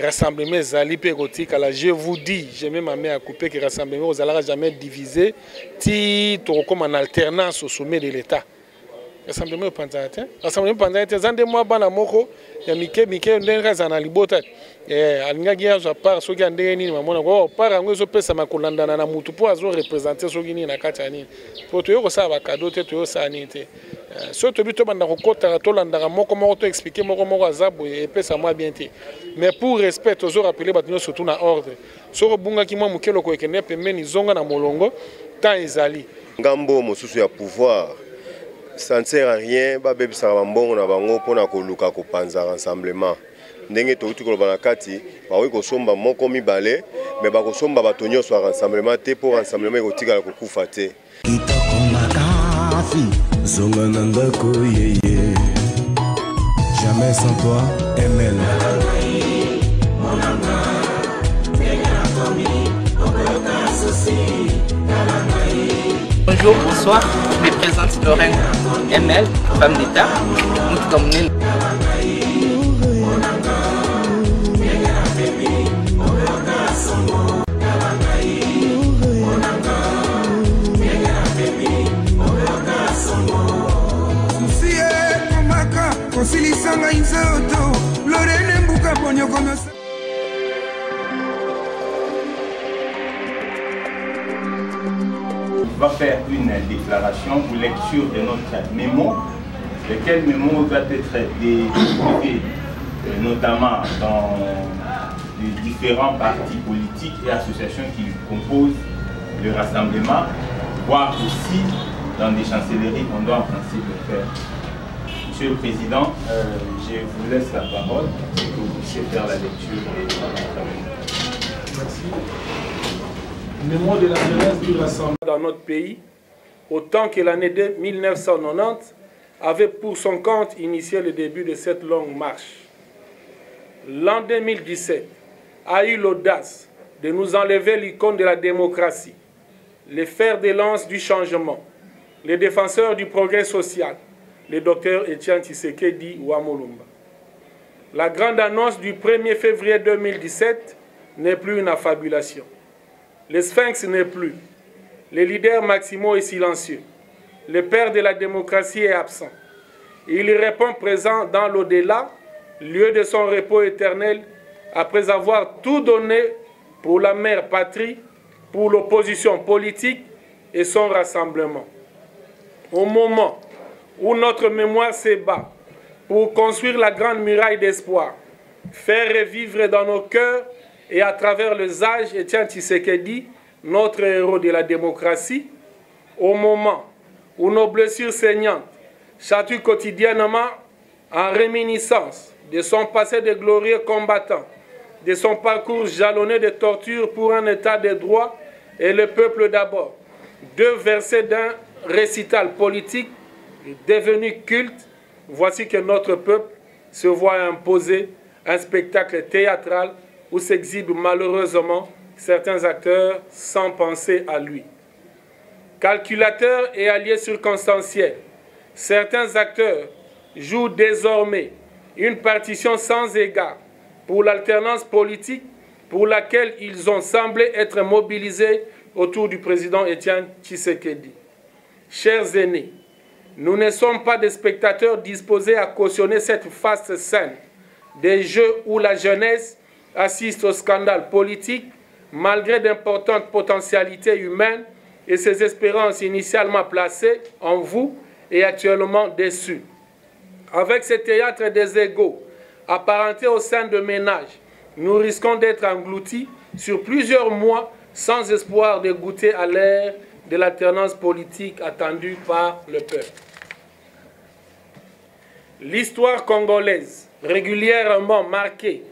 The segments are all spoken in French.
rassemblement ezali mpe kotikala je vous dis je mets ma main à couper que rassemblement ozalaka jamais divisé ti tokokóma na alternance au sommet de l'état. Rassemblement epanzaka te rassemblement epanzaka te eza nde mwa bana moko ya mike mike ndenge kaka ezala na libota. Te alingaki azwa part soki ya ndenge nini mamona ko part yango ezopesama kolandana na mutu mpo azorepresente soki nini na kati ya nini. Po toyei kosala bakado te toyei kosala nini te soki toyebi tobanda kokɔtaka tolandaka moko moko to explike moko moko aza boye epesa mwa bien te. Mais pour respect tozorapele bato nyonso surtout na ordre. Soki obungaki mwa moke loko ekende pembeni zonga na molongo temps ezali. Ngambo mosusu ya pouvoir ça ne sert à rien babebisaka bambongo na bango mpona koluka kopanza rassemblement. Ndenge touti koloba na kati bakoki kosomba moko mibale me bakosomba bato nyonso ya rassemblement te mpo rassemblement ekotikala kokufa te zonga na ndako yeye jamais sans toi ml Bonjour, bonsoir. Je me présente Lorraine ML, femme d'État. Nous va faire une déclaration ou lecture de notre mémo, lequel mémo doit être distribué euh, notamment dans les différents partis politiques et associations qui composent le rassemblement, voire aussi dans des chancelleries qu'on doit en principe le faire? Monsieur le Président, euh, je vous laisse la parole. Et que vous puissiez faire la lecture notre Merci. Mémoire de la jeunesse du rassemblement dans notre pays, autant que l'année de 1990 avait pour son compte initié le début de cette longue marche. L'an 2017 a eu l'audace de nous enlever l'icône de la démocratie, les fers de lance du changement, les défenseurs du progrès social, le docteur Etienne Tshisekedi Wamolumba. La grande annonce du 1er février 2017 n'est plus une affabulation. Le sphinx n'est plus. Le leader Maximo est silencieux. Le père de la démocratie est absent. Il répond présent dans l'au-delà, lieu de son repos éternel, après avoir tout donné pour la mère patrie, pour l'opposition politique et son rassemblement. Au moment où notre mémoire s'ébat pour construire la grande muraille d'espoir, faire revivre dans nos cœurs et à travers les âges Etienne Tshisekedi, notre héros de la démocratie, au moment où nos blessures saignantes chatouillent quotidiennement en réminiscence de son passé de glorieux combattant, de son parcours jalonné de tortures pour un état de droit et le peuple d'abord. Deux versets d'un récital politique devenu culte, voici que notre peuple se voit imposer un spectacle théâtral où s'exhibent malheureusement certains acteurs sans penser à lui. Calculateur et allié circonstanciel, certains acteurs jouent désormais une partition sans égard pour l'alternance politique pour laquelle ils ont semblé être mobilisés autour du président Étienne Tshisekedi. Chers aînés, nous ne sommes pas des spectateurs disposés à cautionner cette faste scène des jeux où la jeunesse assiste au scandale politique malgré d'importantes potentialités humaines et ses espérances initialement placées en vous et actuellement déçues. Avec ce théâtre des égaux apparenté au sein de ménages, nous risquons d'être engloutis sur plusieurs mois sans espoir de goûter à l'ère de l'alternance politique attendue par le peuple. L'histoire congolaise, régulièrement marquée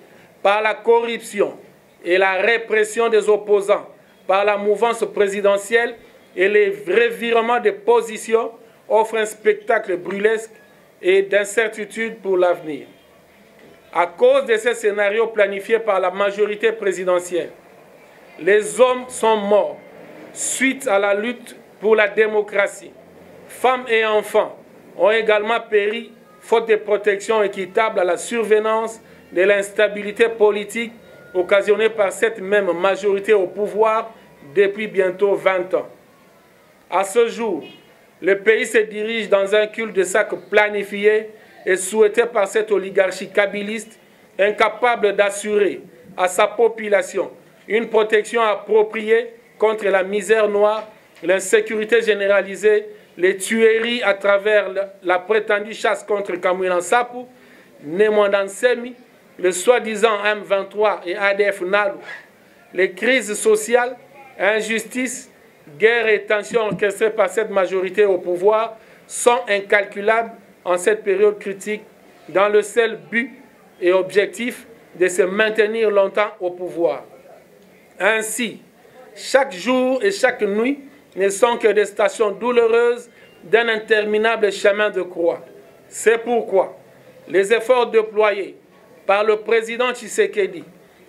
par la corruption et la répression des opposants, par la mouvance présidentielle et les revirements de position, offre un spectacle brûlesque et d'incertitude pour l'avenir. À cause de ces scénarios planifiés par la majorité présidentielle, les hommes sont morts suite à la lutte pour la démocratie. Femmes et enfants ont également péri faute de protection équitable à la survenance de l'instabilité politique occasionnée par cette même majorité au pouvoir depuis bientôt 20 ans. À ce jour, le pays se dirige dans un culte de sac planifié et souhaité par cette oligarchie kabiliste incapable d'assurer à sa population une protection appropriée contre la misère noire, l'insécurité généralisée, les tueries à travers la prétendue chasse contre Kamouilan Sapu, Semi, le soi-disant M23 et ADF NALU, les crises sociales, injustice, guerre et tensions orchestrées par cette majorité au pouvoir sont incalculables en cette période critique dans le seul but et objectif de se maintenir longtemps au pouvoir. Ainsi, chaque jour et chaque nuit ne sont que des stations douloureuses d'un interminable chemin de croix. C'est pourquoi les efforts déployés par le président Tshisekedi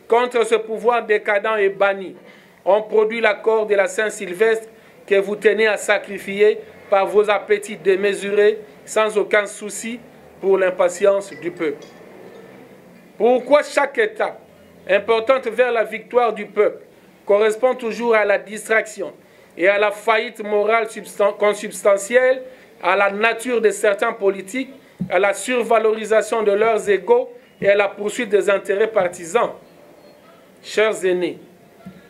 contre ce pouvoir décadent et banni ont produit l'accord de la Saint-Sylvestre que vous tenez à sacrifier par vos appétits démesurés sans aucun souci pour l'impatience du peuple. Pourquoi chaque étape importante vers la victoire du peuple correspond toujours à la distraction et à la faillite morale consubstantielle, à la nature de certains politiques, à la survalorisation de leurs égaux et à la poursuite des intérêts partisans. Chers aînés,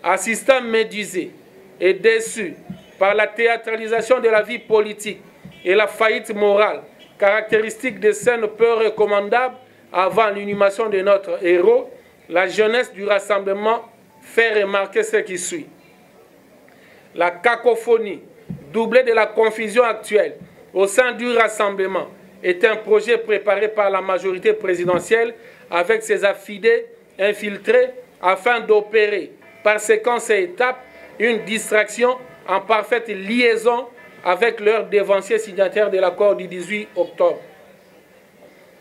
assistants médusés et déçus par la théâtralisation de la vie politique et la faillite morale, caractéristique des scènes peu recommandables avant l'inhumation de notre héros, la jeunesse du rassemblement fait remarquer ce qui suit. La cacophonie, doublée de la confusion actuelle au sein du rassemblement, est un projet préparé par la majorité présidentielle avec ses affidés infiltrés afin d'opérer par séquence et étapes une distraction en parfaite liaison avec leurs dévanciers signataires de l'accord du 18 octobre.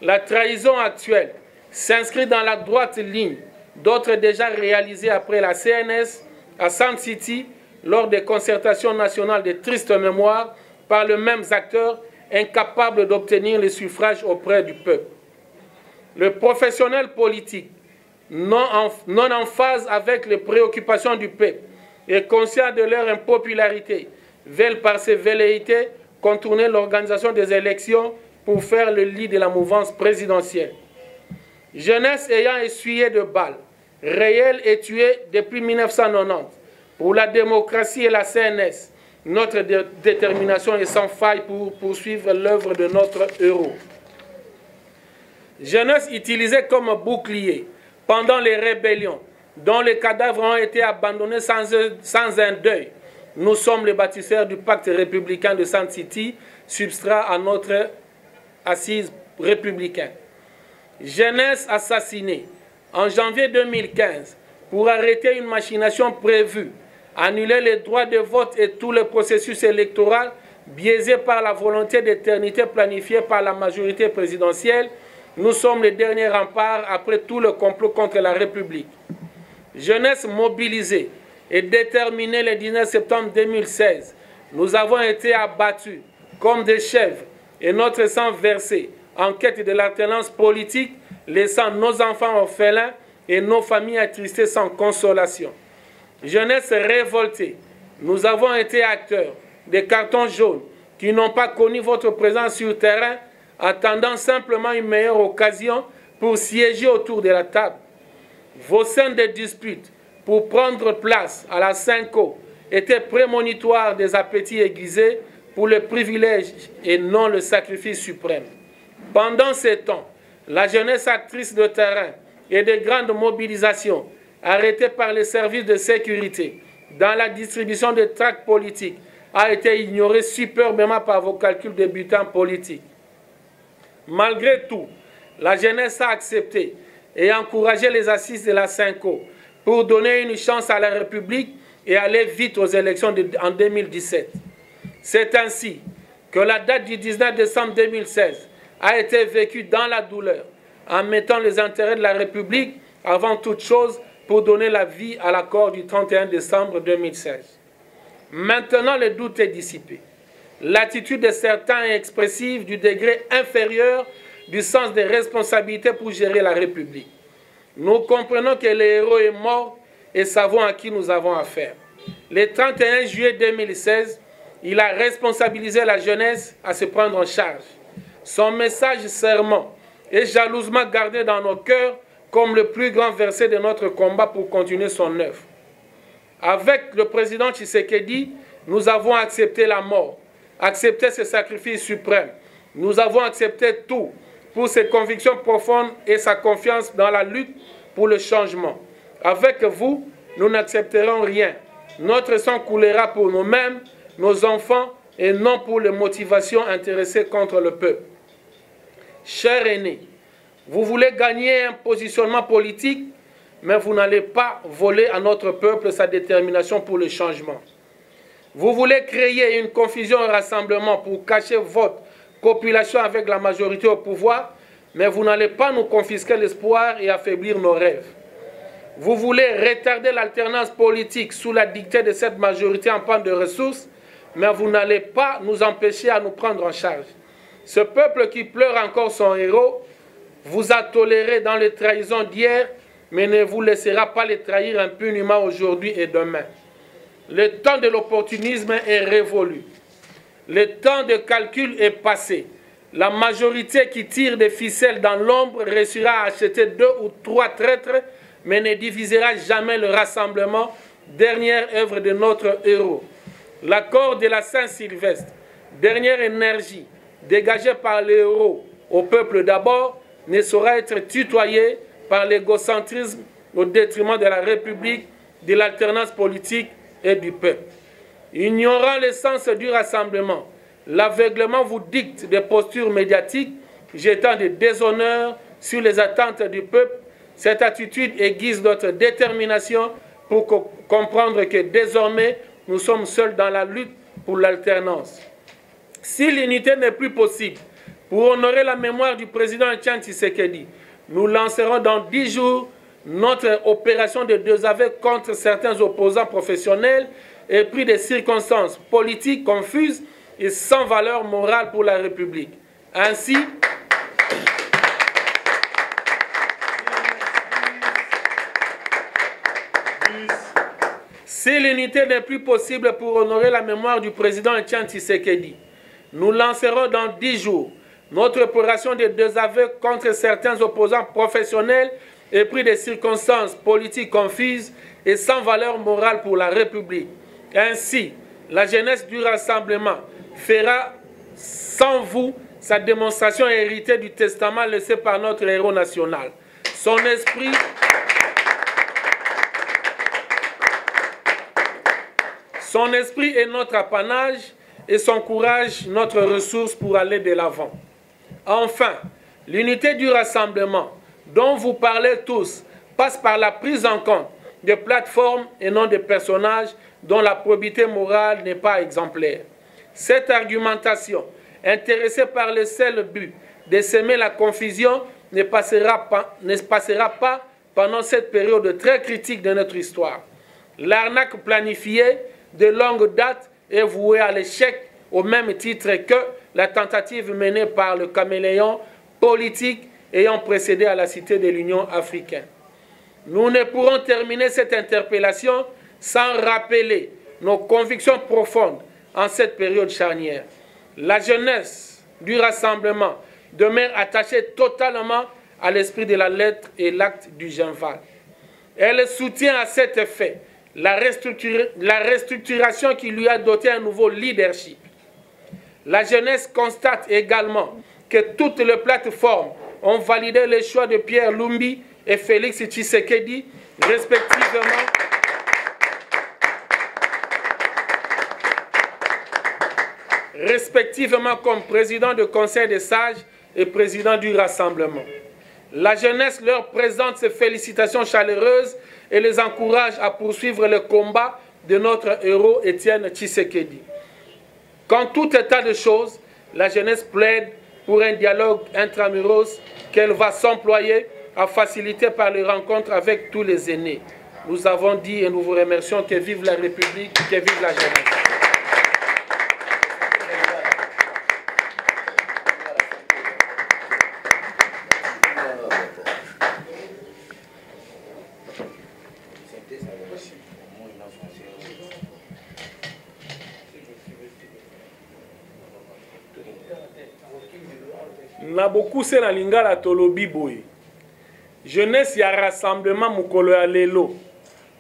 La trahison actuelle s'inscrit dans la droite ligne d'autres déjà réalisées après la CNS à Sand City lors des concertations nationales de triste mémoire par les mêmes acteurs incapables d'obtenir les suffrages auprès du peuple. Le professionnel politique, non en, phase avec les préoccupations du peuple et conscient de leur impopularité, veulent par ses velléités contourner l'organisation des élections pour faire le lit de la mouvance présidentielle. Jeunesse ayant essuyé de balles, réelles et tuées depuis 1990, pour la démocratie et la CNS, notre détermination est sans faille pour poursuivre l'œuvre de notre héros. Jeunesse utilisée comme bouclier pendant les rébellions, dont les cadavres ont été abandonnés sans, un deuil. Nous sommes les bâtisseurs du pacte républicain de San City, substrat à notre assise républicaine. Jeunesse assassinée en janvier 2015 pour arrêter une machination prévue annuler les droits de vote et tout le processus électoral biaisé par la volonté d'éternité planifiée par la majorité présidentielle, nous sommes les derniers remparts après tout le complot contre la République. Jeunesse mobilisée et déterminée le 19 septembre 2016, nous avons été abattus comme des chèvres et notre sang versé en quête de l'alternance politique, laissant nos enfants orphelins et nos familles attristées sans consolation jeunesse révoltée, nous avons été acteurs des cartons jaunes qui n'ont pas connu votre présence sur le terrain, attendant simplement une meilleure occasion pour siéger autour de la table. Vos scènes de dispute pour prendre place à la Cinco étaient prémonitoires des appétits aiguisés pour le privilège et non le sacrifice suprême. Pendant ces temps, la jeunesse actrice de terrain et de grandes mobilisations arrêté par les services de sécurité dans la distribution de tracts politiques a été ignoré superbement par vos calculs débutants politiques. Malgré tout, la jeunesse a accepté et encouragé les assises de la Cinco pour donner une chance à la République et aller vite aux élections en 2017. C'est ainsi que la date du 19 décembre 2016 a été vécue dans la douleur en mettant les intérêts de la République avant toute chose pour donner la vie à l'accord du 31 décembre 2016. Maintenant, le doute est dissipé. L'attitude de certains est expressive du degré inférieur du sens des responsabilités pour gérer la République. Nous comprenons que le héros est mort et savons à qui nous avons affaire. Le 31 juillet 2016, il a responsabilisé la jeunesse à se prendre en charge. Son message serment est jalousement gardé dans nos cœurs comme le plus grand verset de notre combat pour continuer son œuvre. Avec le président Tshisekedi, nous avons accepté la mort, accepté ce sacrifice suprême. Nous avons accepté tout pour ses convictions profondes et sa confiance dans la lutte pour le changement. Avec vous, nous n'accepterons rien. Notre sang coulera pour nous-mêmes, nos enfants, et non pour les motivations intéressées contre le peuple. Chers aînés, vous voulez gagner un positionnement politique, mais vous n'allez pas voler à notre peuple sa détermination pour le changement. Vous voulez créer une confusion au rassemblement pour cacher votre population avec la majorité au pouvoir, mais vous n'allez pas nous confisquer l'espoir et affaiblir nos rêves. Vous voulez retarder l'alternance politique sous la dictée de cette majorité en panne de ressources, mais vous n'allez pas nous empêcher à nous prendre en charge. Ce peuple qui pleure encore son héros vous a toléré dans les trahisons d'hier, mais ne vous laissera pas les trahir impunément aujourd'hui et demain. Le temps de l'opportunisme est révolu. Le temps de calcul est passé. La majorité qui tire des ficelles dans l'ombre réussira à acheter deux ou trois traîtres, mais ne divisera jamais le rassemblement, dernière œuvre de notre héros. L'accord de la Saint-Sylvestre, dernière énergie dégagée par les héros au peuple d'abord, ne saura être tutoyé par l'égocentrisme au détriment de la République, de l'alternance politique et du peuple. Ignorant l'essence du rassemblement, l'aveuglement vous dicte des postures médiatiques jetant des déshonneurs sur les attentes du peuple. Cette attitude aiguise notre détermination pour comprendre que désormais, nous sommes seuls dans la lutte pour l'alternance. Si l'unité n'est plus possible, pour honorer la mémoire du président Tian Tshisekedi, nous lancerons dans dix jours notre opération de désaveu contre certains opposants professionnels et pris des circonstances politiques confuses et sans valeur morale pour la République. Ainsi, si l'unité n'est plus possible pour honorer la mémoire du président Etienne Tshisekedi, nous lancerons dans dix jours notre opération de désaveu contre certains opposants professionnels et pris des circonstances politiques confuses et sans valeur morale pour la République. Ainsi, la jeunesse du rassemblement fera sans vous sa démonstration héritée du testament laissé par notre héros national. Son esprit, son esprit est notre apanage et son courage notre ressource pour aller de l'avant. Enfin, l'unité du rassemblement dont vous parlez tous passe par la prise en compte de plateformes et non de personnages dont la probité morale n'est pas exemplaire. Cette argumentation, intéressée par le seul but de semer la confusion, ne passera pas, passera pas pendant cette période très critique de notre histoire. L'arnaque planifiée de longue date est vouée à l'échec au même titre que la tentative menée par le caméléon politique ayant précédé à la cité de l'Union africaine. Nous ne pourrons terminer cette interpellation sans rappeler nos convictions profondes en cette période charnière. La jeunesse du rassemblement demeure attachée totalement à l'esprit de la lettre et l'acte du Genval. Elle soutient à cet effet la, la restructuration qui lui a doté un nouveau leadership. La jeunesse constate également que toutes les plateformes ont validé le choix de Pierre Lumbi et Félix Tshisekedi, respectivement. respectivement comme président du Conseil des sages et président du Rassemblement. La jeunesse leur présente ses félicitations chaleureuses et les encourage à poursuivre le combat de notre héros Étienne Tshisekedi. Qu'en tout état de choses, la jeunesse plaide pour un dialogue intramuros qu'elle va s'employer à faciliter par les rencontres avec tous les aînés. Nous avons dit et nous vous remercions que vive la République, que vive la jeunesse. Na bokuse na lingala tolobi boye. Jeunesse ya rassemblement mokolo ya lelo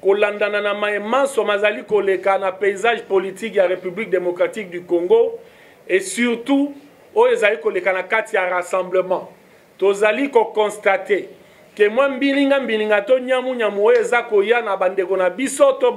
kolandana na maemanso mazali koleka na paysage politique ya république démocratique du congo et surtout oyo ezali koleka na kati ya rassemblement. Tozali kokonstate ke mwa mbilinga mbilinga to nyamunyamu oyo eza koya na bandeko na biso to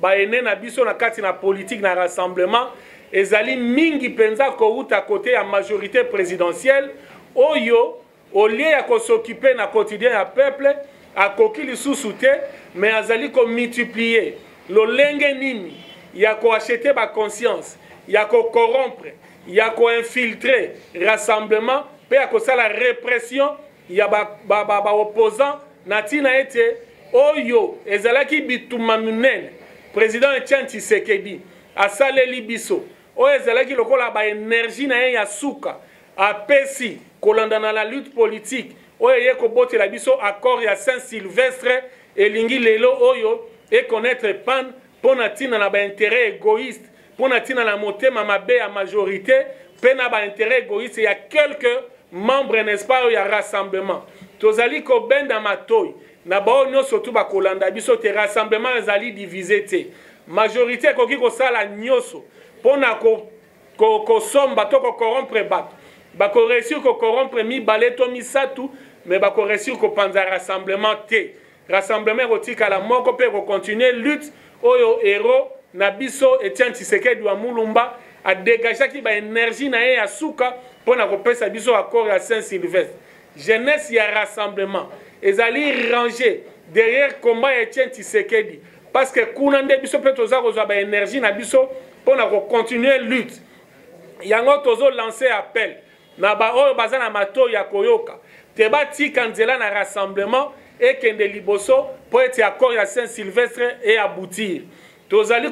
baene ba na biso na kati na politique na rassemblement ezali mingi mpenza kowuta kote ya majorité présidentielle oyo olie ya kosokipe na quotidien ya peuple akoki lisusu te me azali komultiplie lolenge nini? Ya koachete baconscience ya kocorrompre ya koinfiltre rassemblement mpe ya kosala répression ya baopposant ba, ba, ba na ntina ete. Oyo ezalaki bituma minene. Président etienne tshisekedi asaleli biso. Oyo ezalaki lokola baénergie na ye ya suka apesi kolanda na lutte politique. Oyo eye kobotela biso accord ya saint sylvestre elingi lelo oyo ekonnaître pan mpo na ntina na baintérêt égoïste mpo na ntina na motema mabe ya majorité mpe na baintérêt égoïste ya quelques membres n'est-ce pas oyo ya rassemblement. Tozali kobenda matoi na baoyo nyonso tu bakolanda biso te rassemblement ezali divise te. Majorité ekoki kosala nyonso. Mpo na kosomba to kocorrompre bato bakoreusir kocorrompre mibale to misatu me bakoreusir kopanza rassemblement te. Rassemblement ekotikala moko mpe ekokontinue lutte oyo ero na biso etienne tshisekedi wa mulumba adegageaki baénergie na ye ya suka mpo na kopesa biso accord ya saint sylvestre jeunesse ya rassemblement ezali range derrière combat ya etienne tshisekedi parce que kuna nde biso mpe toza kozwa baénergie na biso mpo na kocontinue lutte. Yango tozolance appel na baoyo baza na matoi ya koyoka. Te batika nzela na rassemblement ekende liboso mpo ete accord ya saint sylvestre eaboutir tozali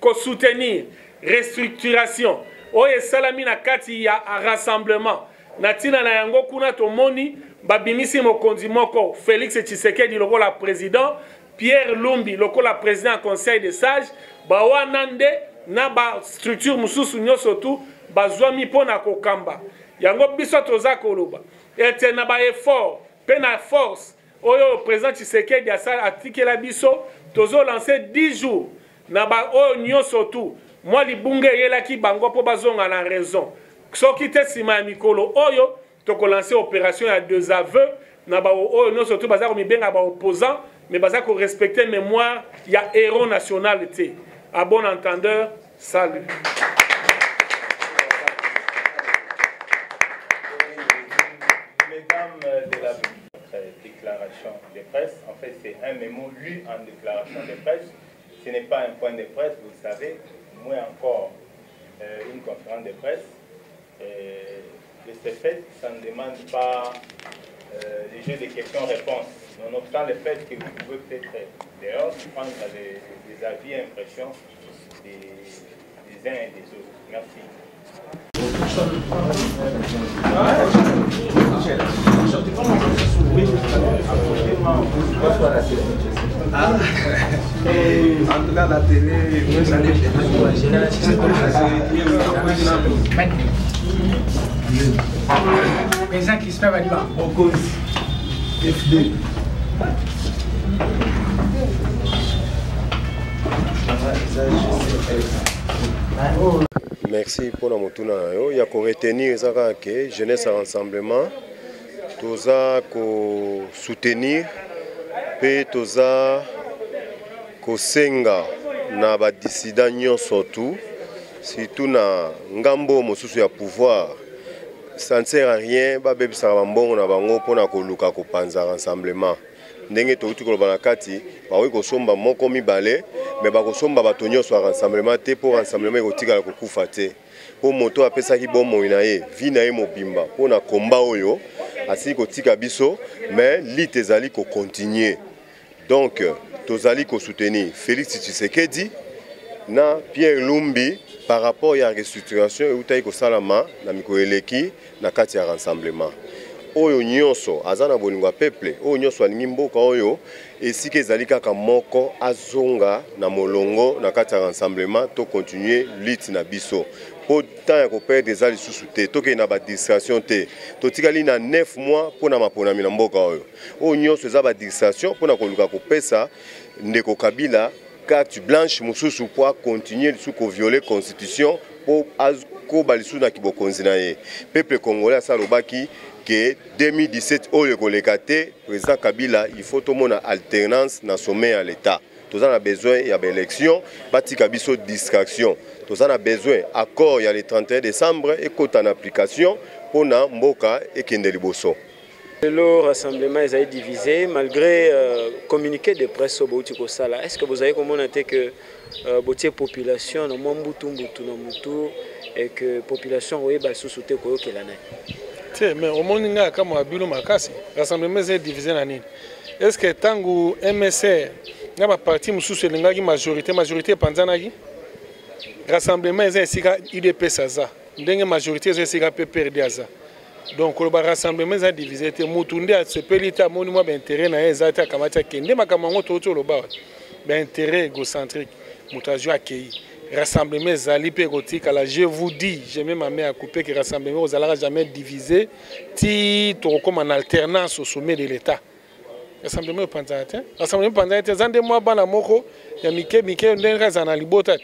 kosoutenir restructuration oyo esalami na kati ya rassemblement. Na ntina na yango kuna tomoni babimisi mokonzi moko félix tshisekedi lokola président pierre lumbi lokola président ya conseil de sage bawana nde na bastructure mosusu nyonso tu bazwami mpo na kokamba yango biso toza koloba. Ete na baeffort mpe na force oyo président tshisekedi atikela biso tozolanse 10 jours. Na baoyo nyonso tu mwa libunga eyelaki bango mpo bazonga na raison. Soki te nsima ya mikolo oyo tokolanse opération ya deux aveux na baoyo nyonso tu baza komibenga baopposant mais baza korespecte mémoire ya héros national te. À bon entendeur salut de la déclaration de presse. En fait, c'est un mémo lu en déclaration de presse. Ce n'est pas un point de presse, vous le savez, moins encore euh, une conférence de presse. De ce fait, ça ne demande pas euh, les jeux de questions-réponses. Nonobstant le fait que vous pouvez peut-être dehors prendre les avis et impressions des, des uns et des autres. Merci. En tout cas, la télé, vous allez. FD. merci mpona motuna. Na yo ya koretenir eza kaka ke jeunesse rassemblement toza kosoutenir mpe toza kosenga na badisida nyonso tu surtout na ngambo mosusu ya pouvoir. Ça ne sert à rien babebisaka bambongo na bango mpona koluka kopanza rassemblement. Ndenge touti koloba na kati bakoki kosomba moko mibale me bakosomba bato nyonso ya rassemblement te mpo rassemblement ekotikala kokufa te. Mpo moto apesaki bomoi na ye vi na ye mobimba mpo na komba oyo asili kotika biso me lite ezali kokontinue. Donc tozali kosoutenir félix tshisekedi na pierre lumbi par rapport ya restructuration eutaki kosalama na mikolo eleki na kati ya rassemblement. Oyo nyonso aza na bolingo peuple oyo nyonso alingi mboka oyo esika ezali kaka moko azonga na molongo na kati rassemblement to continue lutte na biso mpo temps ya koperdre eza lisusu te tokende na badistraction te totikali na 9 mois mpo na maponami na mboka oyo. Oyo nyonso eza badistraction mpona koluka kopesa ndeko kabila carte blanche mosusu mpo akontinue lisusu koviole constitution mpo akoba lisusu na kibokonzi na ye. Peuple congolais asa alobaki ke 2017 oyo ekoleka te président kabila il faut tomona alternance na sommet ya l'état toza na besoin ya baélection batika biso distraction. Toza na besoin accord ya le 31 décembre ekɔta na application mpona mboka ekende liboso. Lelo rassemblement ezali divisé malgré euh, communiqué de presse oyo bouti kosala. Est ce que bozali komona te que euh, botie population na mbutu mbutu na mutu et que population oyeba lisusu te koyokela na ye te mais omoni ngai akamwa bino makasi rassemblement ezali divisé na nini? Est ce que ntango msr na baparti mosusu elingaki majorité majorité epanzanaki. Rassemblement eza esika udps aza ndenge majorité eza esika pprd aza donc koloba rassemblement eza divise te motu nde asepeli te amoni mwa baintere na ye eza te akamati akende. Makambo yango touti oloba wa? Baintere égocentrique. Moto azwi akei rassemblement ezali mpe ekotikala je vous dis. Je mets ma main à couper que rassemblement ozalaka jamais divisé. Ti tokokóma na alternance au sommet de l'état rassemblement epanzaka te rassemblement epanzaka te eza nde mwa bana moko ya mike mike ndenge azala na libota.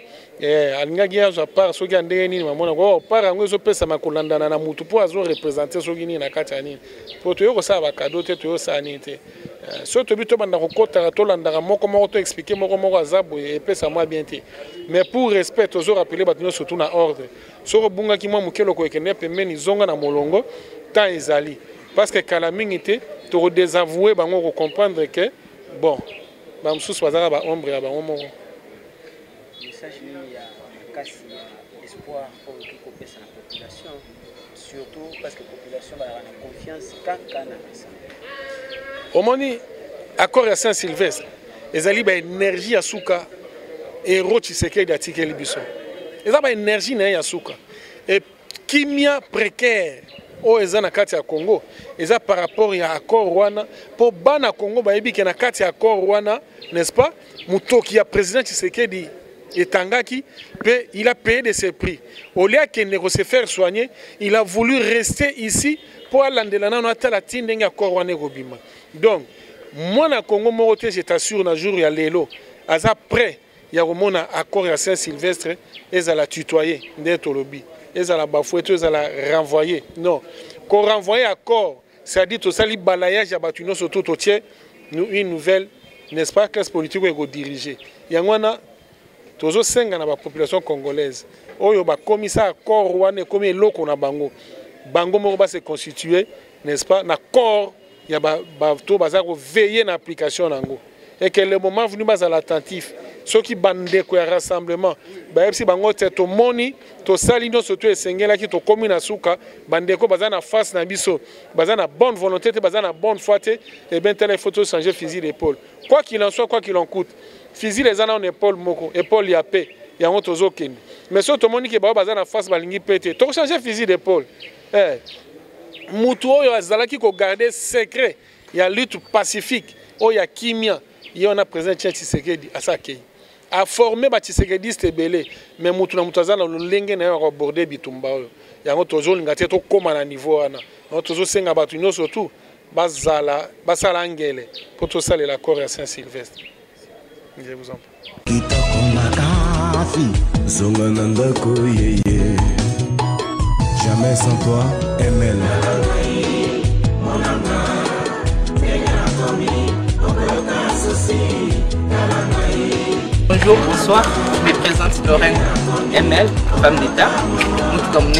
Alingaki azwa part soki ya ndenge nini mamonaka o part yango ezopesama kolandana na mutu mpo azorepresente soki nini na kati ya nini. Mpo toyei kosala bakado te toyei kosala nini te. Soki toyebi tobanda kokɔtaka tolandaka moko moko to explike moko moko aza boye epesa mwa bien te. Mais pour respect tozorapele bato nyonso surtout na ordre. Soki obungaki mwa mokeloko ekende pembeni zonga na molongo temps ezali. Parce que kala mingi te tokodésavoue bango kocomprendre ke bon bamosusu bazalaka baombre ya bango moko omoni accord ya saint sylvestre ezali baénergie ya suka ero tshisekedi atikeli biso eza baénergie na ye ya suka ekimia précaire oyo eza na kati ya congo eza par rapport ya accord wana mpo bana congo bayebi ke na kati ya accord wana n'est-ce pas? Motoki ya président tshisekedi etangaki mpe il a payé de ses prix. Lieu akende kose faire soigner il a voulu rester ici mpo alandela nano atala ti ndenge accord wana ekobima. Donc mwana congo moko te je t'assure na jour ya lelo aza prêt ya komona accord ya saint sylvestre ezala tutoye nde tolobi ezala bafoué to ezala renvoyé. Non. Korenvoye accord c'est-à-dire tosali balayage ya bato nyonso to totie une nouvelle n'est-ce pas classe politique oyo ekodirige. Yango wana tozosenga na bapopulation congolaise. Oyo bakomisa accord wana ekomi eloko na bango. Bango moko base constitue n'est-ce pas na corps ya bato baza koveille na application nango. Et que le moment venu bazala attentif soki bandeko ya rassemblement bayebisi bango te tomoni tosali nyonso to esengelaki tokómi na suka bandeko baza na face na biso. Baza na bonne volonté te baza na bonne foi te ebien tala il faut tochanger fusil d'épaule quoi qu'il en soit quoi qu'il en coûte fusil eza nano épaule moko épaule ya pe yango tozokende. Mais soki tomoni ke bao baza na face balingi mpe te tokochange fusil d'épaule eh. mutu oyo azalaki kogarde secret ya lutte pacifique oyo ya kimia ye wana président tia tshisekedi asakei aforme batshisekediste ebele me mutu na mutu aza na lolenge na ye ya koborde bitumba oyo. Yango tozolinga te tokóma na niveau wana. Yango tozosenga bato nyonso tu bazala basala ngele mpo tosalela accord ya saint sylvestre kitoko makasi zonga na ndako yeye. Jamais sans toi emel Bonjour, bonsoir, je me présente Lorraine ML, femme d'État. Nous comme